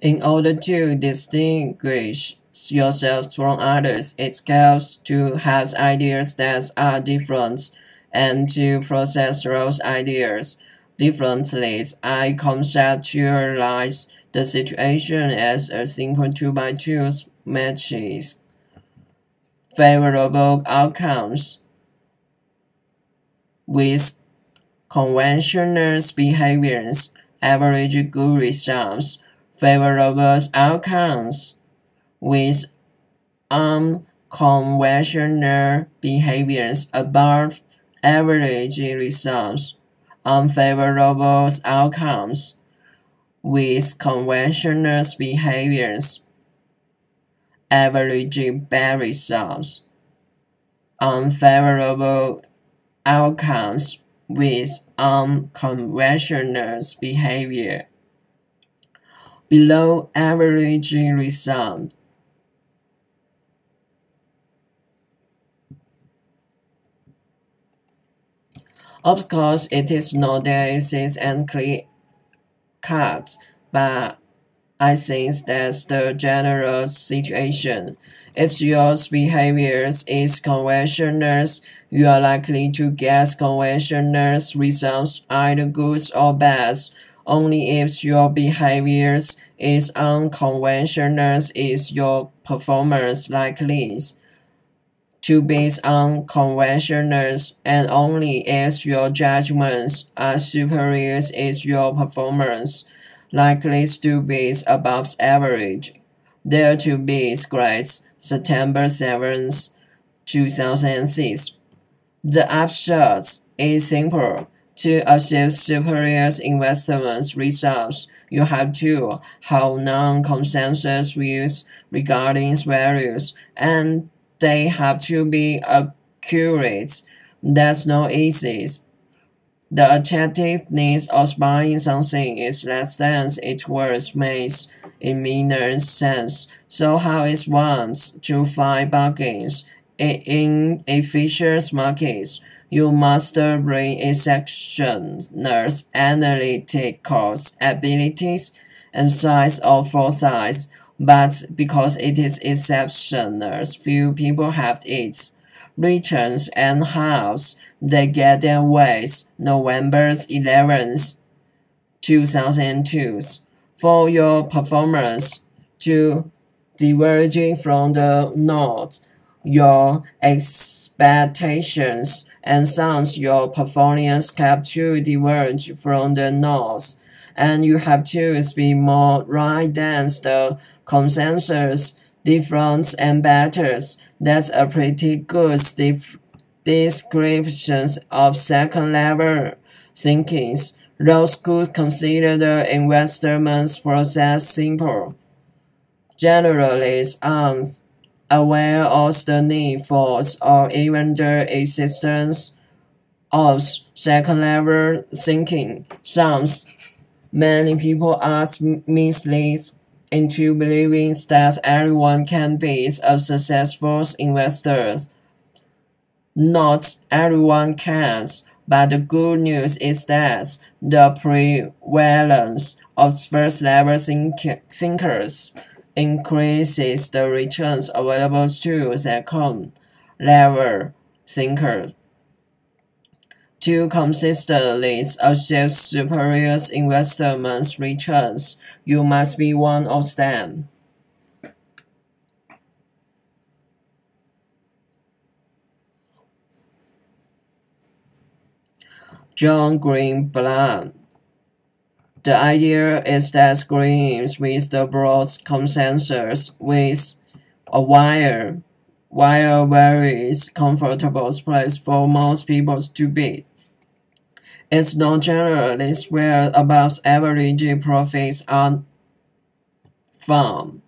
In order to distinguish yourself from others, it helps to have ideas that are different and to process those ideas differently. I conceptualize the situation as a simple 2 by 2 matrix. Favorable outcomes with conventional behaviors, average good results, favorable outcomes with unconventional behaviors above average results, unfavorable outcomes with conventional behaviors, average bad results, unfavorable outcomes with unconventional behavior, below average results. Of course, it is not easy and clear cut, but I think that's the general situation. If your behavior is conventional, you are likely to get conventional results, either good or bad. Only if your behavior is unconventional is your performance likely to be unconventional, and only if your judgments are superior is your performance likely to be above average. Dare to be great, September 7, 2006. The upshot is simple. To achieve superior investment results, you have to have non-consensus views regarding values, and they have to be accurate. That's not easy. The attractiveness of buying something is less than its worth makes in sense. So how is one to find bargains? In efficient markets, you must bring exceptional analytical abilities and size of foresight but because it is exceptional, few people have it. Returns and How They Get That Way November 11th, 2002. For your performance to diverging from the north, your expectations and sounds your performance have to diverge from the north and you have to be more right than the consensus different and better. That's a pretty good description of second level thinkings. Those could consider the investment process simple. Generally, aren't aware of the need for or even the existence of second level thinking. Sounds Many people are misled into believing that everyone can be a successful investor. Not everyone can, but the good news is that the prevalence of first-level thinkers increases the returns available to second-level thinkers. To consistently achieve superior investment returns, you must be one of them. Joel Greenblatt The idea is that Greens with the broad consensus with a wire, wire very comfortable place for most people to be. It's not generally where above average profits are found.